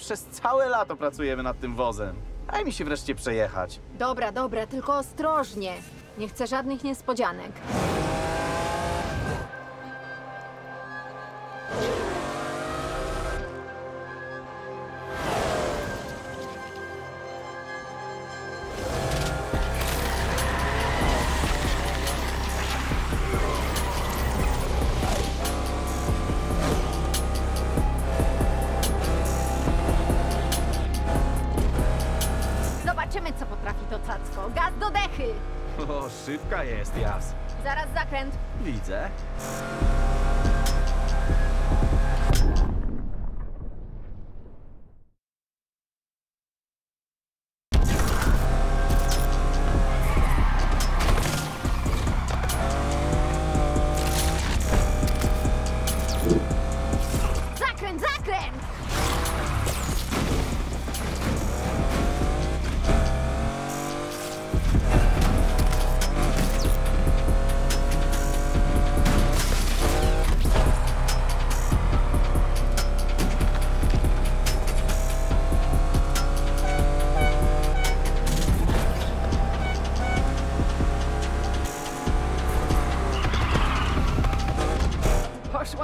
Przez całe lato pracujemy nad tym wozem. Daj mi się wreszcie przejechać. Dobra, dobra, tylko ostrożnie. Nie chcę żadnych niespodzianek.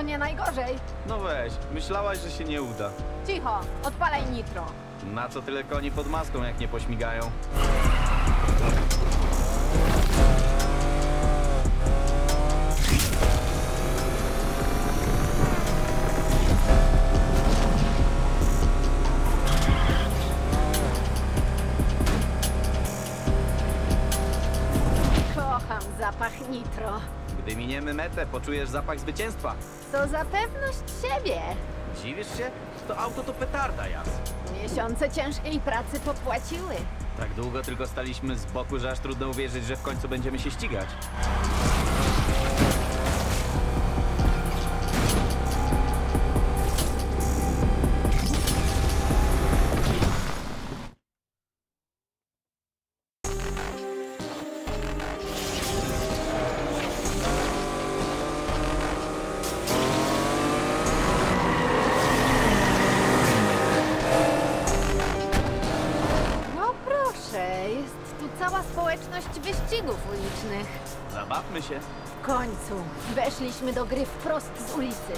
Poszło nie najgorzej. No weź, myślałaś, że się nie uda. Cicho, odpalaj nitro. Na co tyle koni pod maską, jak nie pośmigają? Nitro. Gdy miniemy metę, poczujesz zapach zwycięstwa. To za pewność siebie. Dziwisz się? To auto to petarda, jas. Miesiące ciężkiej pracy popłaciły. Tak długo tylko staliśmy z boku, że aż trudno uwierzyć, że w końcu będziemy się ścigać. Wyścigów ulicznych. Zabawmy się. W końcu weszliśmy do gry wprost z ulicy.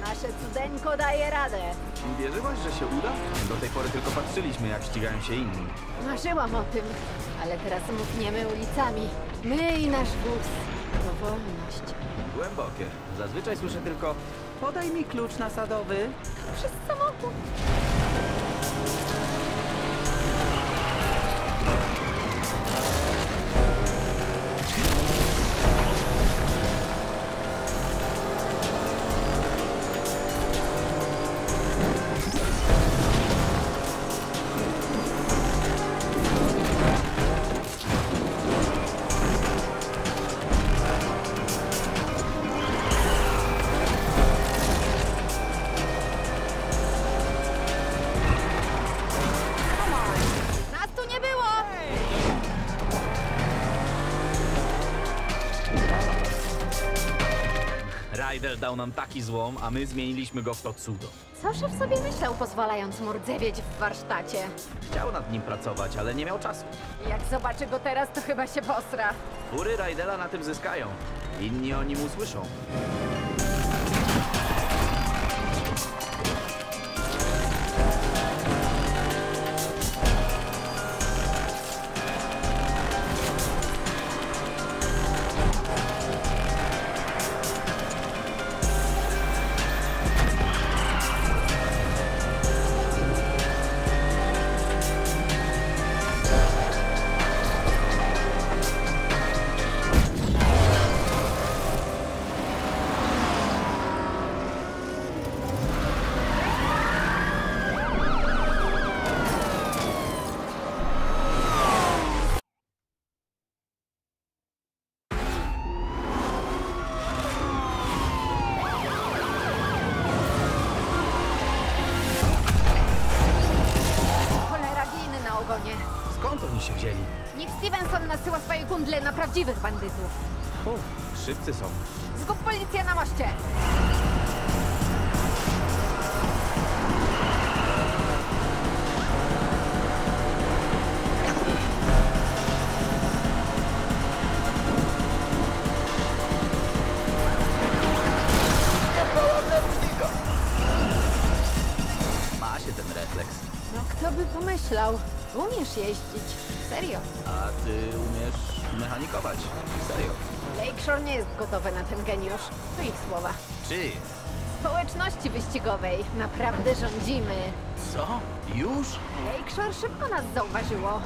Nasze cudeńko daje radę. Wierzyłaś, że się uda? Do tej pory tylko patrzyliśmy, jak ścigają się inni. Marzyłam o tym, ale teraz mkniemy ulicami. My i nasz wóz. To wolność. Głębokie. Zazwyczaj słyszę tylko podaj mi klucz nasadowy. Przez samochód. Come dał nam taki złom, a my zmieniliśmy go w to cudo. Co szef sobie myślał, pozwalając mordzewieć w warsztacie? Chciał nad nim pracować, ale nie miał czasu. Jak zobaczy go teraz, to chyba się posra. Fury Rydera na tym zyskają. Inni o nim usłyszą. Prawdziwych bandytów. O, szybcy są. Zgub policję na moście! Ma się ten refleks. No kto by pomyślał? Umiesz jeździć. Serio. A ty mechanikować. Serio. Lakeshore nie jest gotowe na ten geniusz. To ich słowa. Czy? Społeczności wyścigowej. Naprawdę rządzimy. Co? Już? Lakeshore szybko nas zauważyło.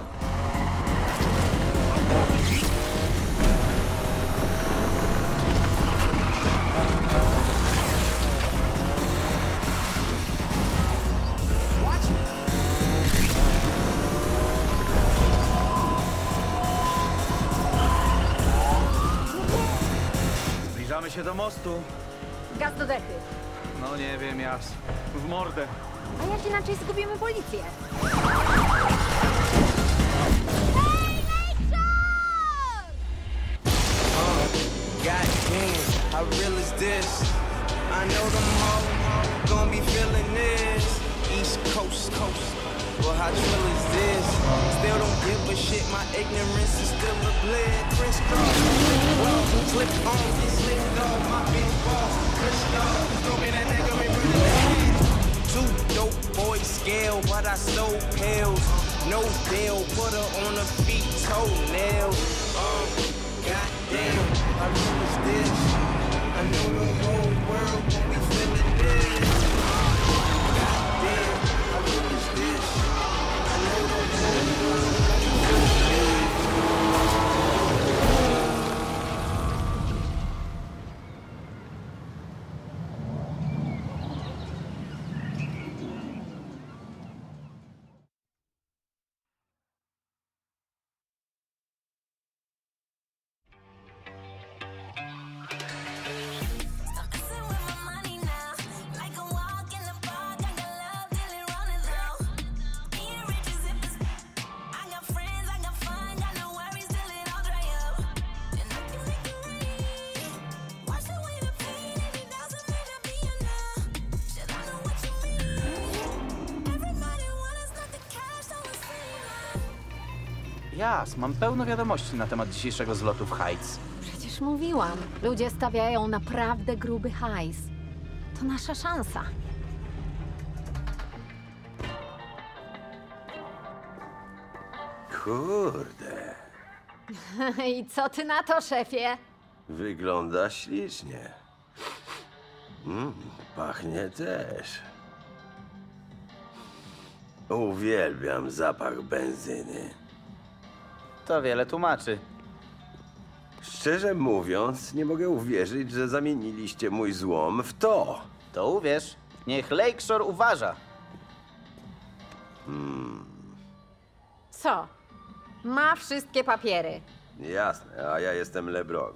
Do mostu. Gaz do dechy. No nie wiem, jas. W mordę. A jak inaczej zgubimy policję? How real is this? I know them gonna be feeling this. East Coast, coast. Well, how is this? Still don't give a shit. My ignorance is still a bled. Chris Cross. Well, on. My big boss. That nigga, it Two dope boys scale, but I stole pills. No deal, put her on her feet, toenails. Um, goddamn, how real is this? I know the whole world gon' be feeling this. Jas, mam pełno wiadomości na temat dzisiejszego zlotu w Heights. Przecież mówiłam. Ludzie stawiają naprawdę gruby hajs. To nasza szansa. Kurde, I co ty na to, szefie? wygląda ślicznie. Mm, pachnie też. Uwielbiam zapach benzyny. To wiele tłumaczy. Szczerze mówiąc, nie mogę uwierzyć, że zamieniliście mój złom w to. To uwierz, niech Lakeshore uważa. Co? Ma wszystkie papiery. Jasne, a ja jestem LeBron.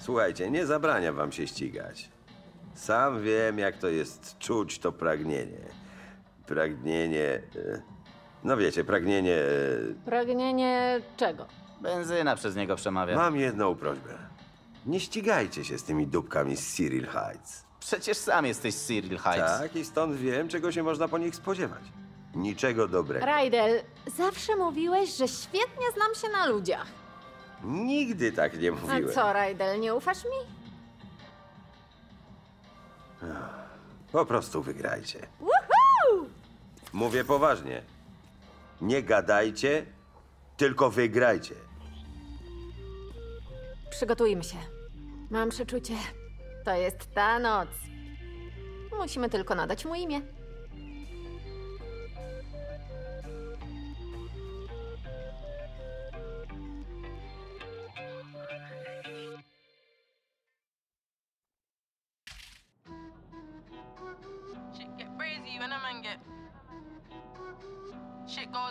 Słuchajcie, nie zabrania wam się ścigać. Sam wiem, jak to jest czuć to pragnienie. Pragnienie. e, No wiecie, pragnienie. e, Pragnienie czego? Benzyna przez niego przemawia. Mam jedną prośbę. Nie ścigajcie się z tymi dupkami z Cyril Heights. Przecież sam jesteś z Cyril Heights. Tak, i stąd wiem, czego się można po nich spodziewać. Niczego dobrego. Rajdel, zawsze mówiłeś, że świetnie znam się na ludziach. Nigdy tak nie A mówiłem. co, Rajdel, nie ufasz mi? Po prostu wygrajcie. Woohoo! Mówię poważnie. Nie gadajcie, tylko wygrajcie. Przygotujmy się. Mam przeczucie. To jest ta noc. Musimy tylko nadać mu imię.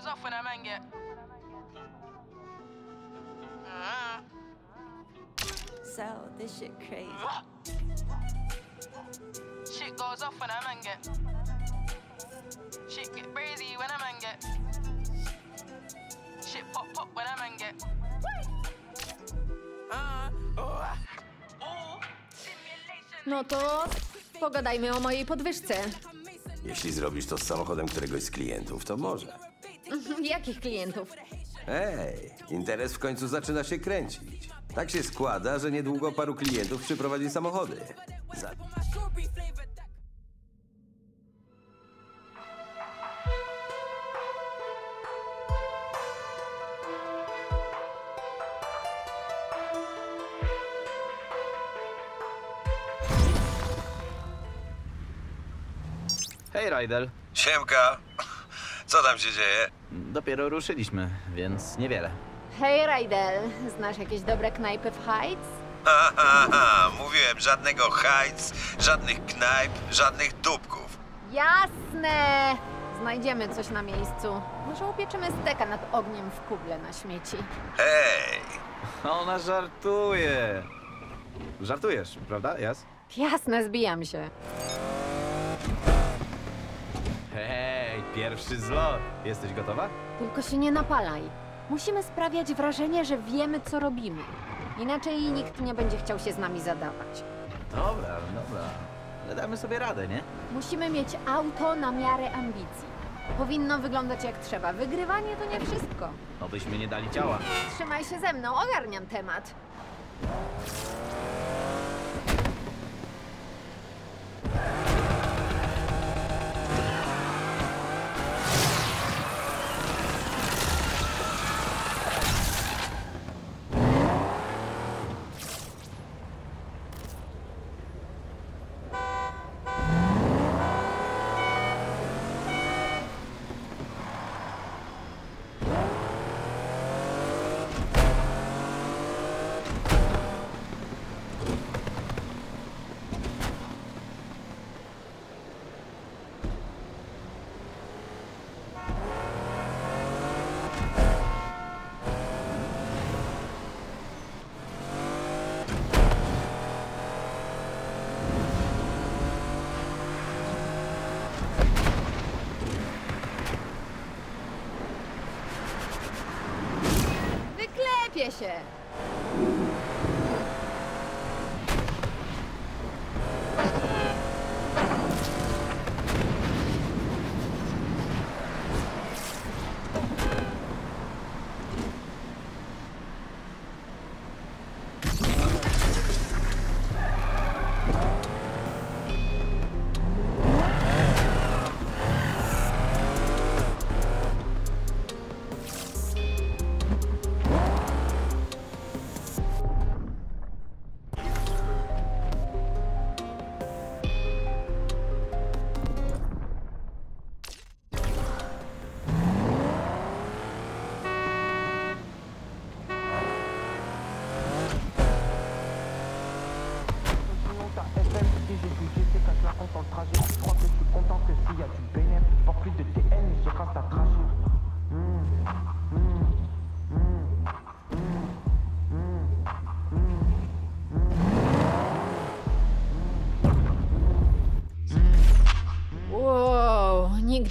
uzofuna mange So this shit crazy. Shit goes off when a man get. Shit get crazy when a man get. Shit pop pop when a man get. No to pogadajmy o mojej podwyżce. Jeśli zrobisz to z samochodem któregoś z klientów, to może. Jakich klientów? Ej, interes w końcu zaczyna się kręcić. Tak się składa, że niedługo paru klientów przyprowadzi samochody. Za... Hej, Rydel. Siemka, co tam się dzieje? Dopiero ruszyliśmy, więc niewiele. Hej, Rajdel, znasz jakieś dobre knajpy w Heights? Ha, ha, ha, mówiłem, żadnego hajc, żadnych knajp, żadnych dupków. Jasne! Znajdziemy coś na miejscu. Może upieczymy steka nad ogniem w kuble na śmieci. Hej, Ona żartuje. Żartujesz, prawda, Jas? Jasne, zbijam się. Hej, pierwszy zlot. Jesteś gotowa? Tylko się nie napalaj. Musimy sprawiać wrażenie, że wiemy, co robimy. Inaczej nikt nie będzie chciał się z nami zadawać. Dobra, dobra. Ale damy sobie radę, nie? Musimy mieć auto na miarę ambicji. Powinno wyglądać jak trzeba. Wygrywanie to nie wszystko. Obyśmy nie dali ciała. Trzymaj się ze mną, ogarniam temat. Wyklepie się!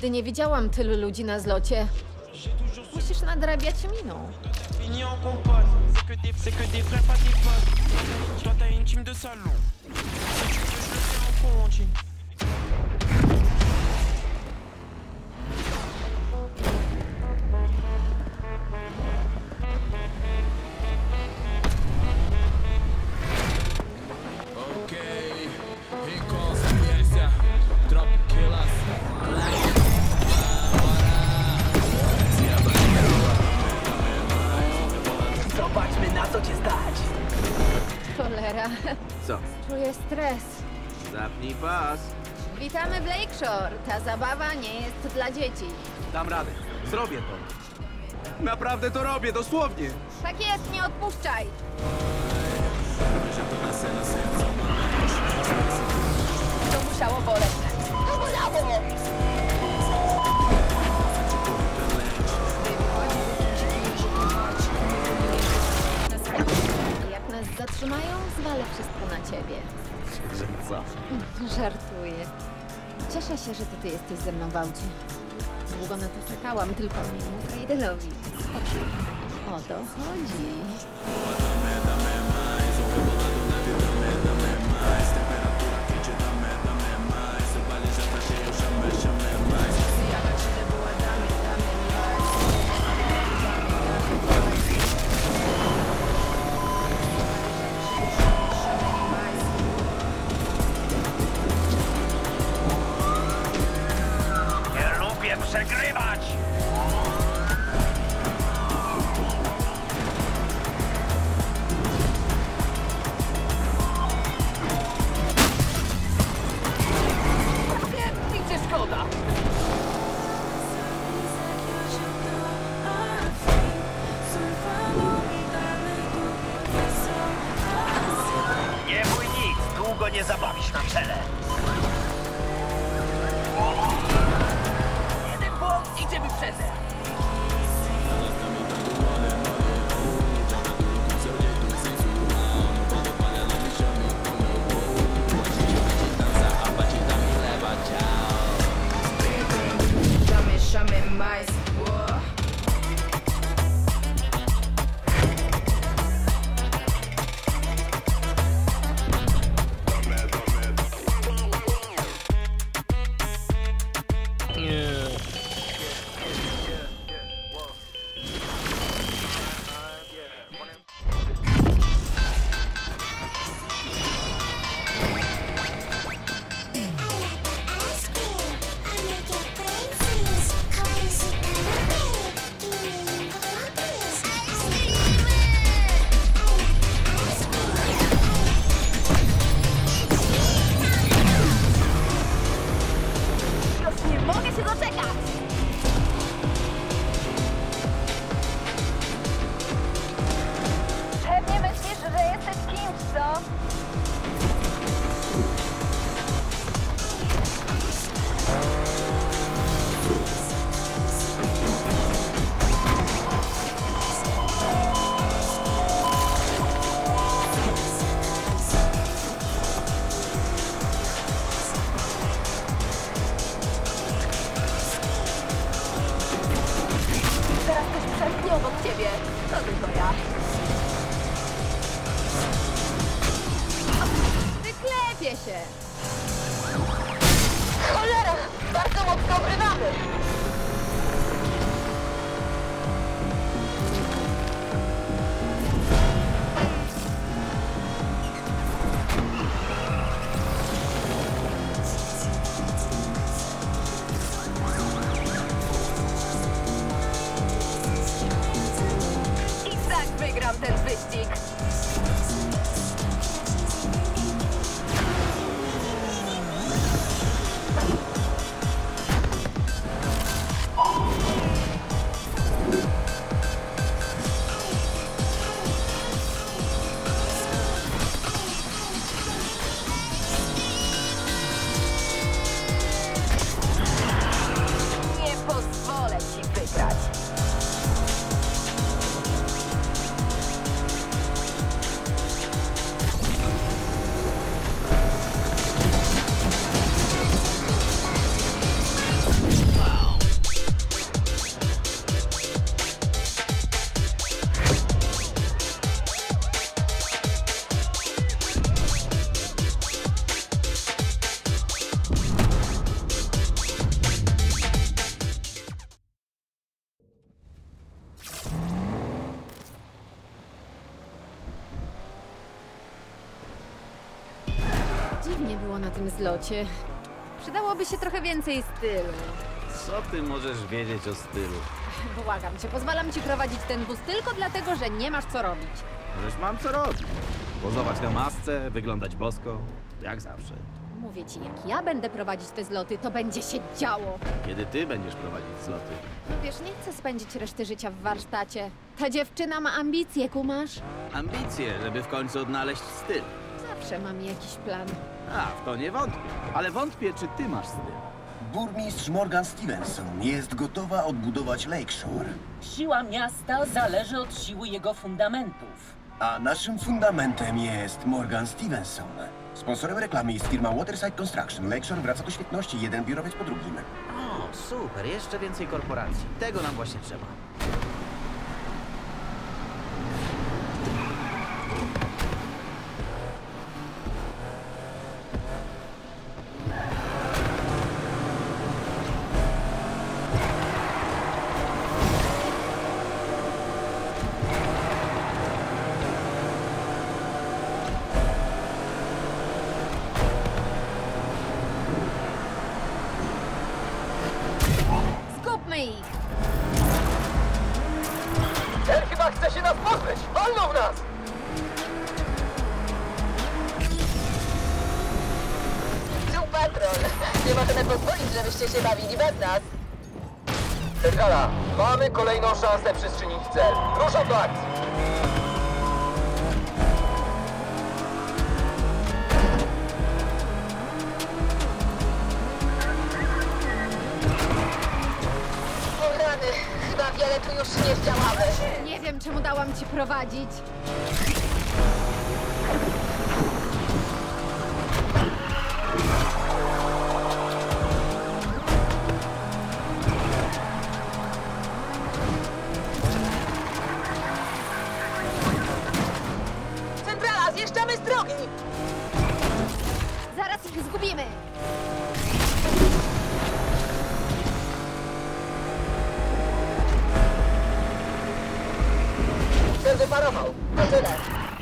Nigdy nie widziałam tylu ludzi na zlocie. Musisz nadrabiać miną. Toi t'as une team de salon. Si tu veux, je le fais en continu. Co? czuję stres. Zapnij pas. Witamy w Lakeshore. Ta zabawa nie jest dla dzieci. Dam radę. Zrobię to. Naprawdę to robię, dosłownie. Tak jest, nie odpuszczaj. To musiało boleć. Zatrzymają, zwalę wszystko na ciebie. Co? Żartuję. Cieszę się, że to ty jesteś ze mną w aucie. Długo na to czekałam, tylko nie mów Raidelowi. O to chodzi. Wyklepie się. Cholera! Bardzo mocno obrywamy! Na tym zlocie. Przydałoby się trochę więcej stylu. Co ty możesz wiedzieć o stylu? Błagam cię, pozwalam ci prowadzić ten wóz tylko dlatego, że nie masz co robić. Przecież mam co robić. Pozować na masce, wyglądać bosko, jak zawsze. Mówię ci, jak ja będę prowadzić te zloty, to będzie się działo. Kiedy ty będziesz prowadzić zloty? No wiesz, nie chcę spędzić reszty życia w warsztacie. Ta dziewczyna ma ambicje, kumasz? Ambicje, żeby w końcu odnaleźć styl. Zawsze mam jakiś plan. A, w to nie wątpię. Ale wątpię, czy ty masz styl. Burmistrz Morgan Stevenson jest gotowa odbudować Lakeshore, Siła miasta zależy od siły jego fundamentów. a naszym fundamentem jest Morgan Stevenson. Sponsorem reklamy jest firma Waterside Construction. Lakeshore wraca do świetności, jeden biurowiec po drugim. O, super, jeszcze więcej korporacji. Tego nam właśnie trzeba. Mamy kolejną szansę przyszynić cel. Ruszam do akcji! O rany, chyba wiele tu już nie zdziałamy. Nie wiem, czemu dałam ci prowadzić. Zaraz ich zgubimy. Cel wyparował. To tyle.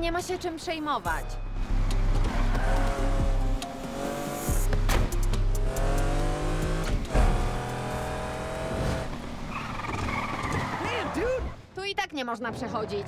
Nie ma się czym przejmować. Tu i tak nie można przechodzić.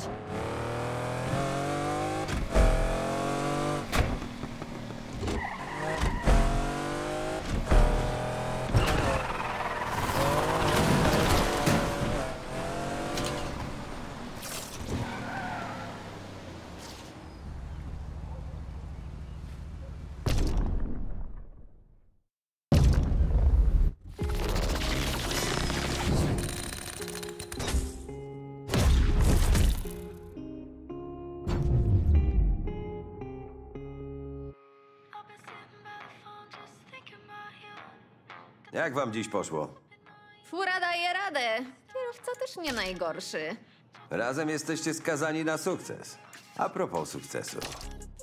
Jak wam dziś poszło? Fura daje radę. Kierowca też nie najgorszy. Razem jesteście skazani na sukces. A propos sukcesu.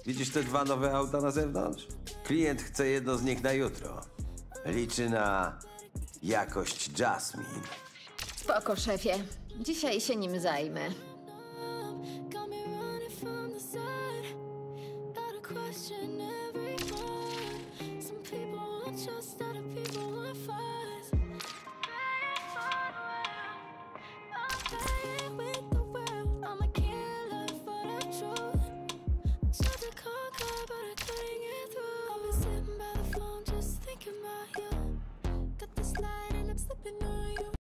Widzisz te dwa nowe auta na zewnątrz? Klient chce jedno z nich na jutro. Liczy na jakość Jasmine. Spoko, szefie. Dzisiaj się nim zajmę.